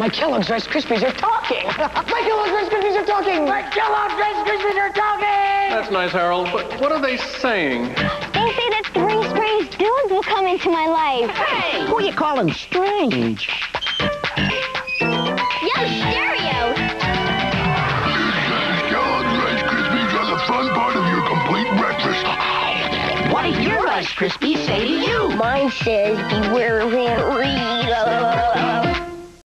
My Kellogg's Rice Krispies are talking. My Kellogg's Rice Krispies are talking. My Kellogg's Rice Krispies are talking. That's nice, Harold. But what are they saying? They say that three strange dudes will come into my life. Hey, who are you calling strange? Yo, stereo. Kellogg's Rice Krispies are the fun part of your complete breakfast. What did your Rice Krispies say to you? Mine says beware of him.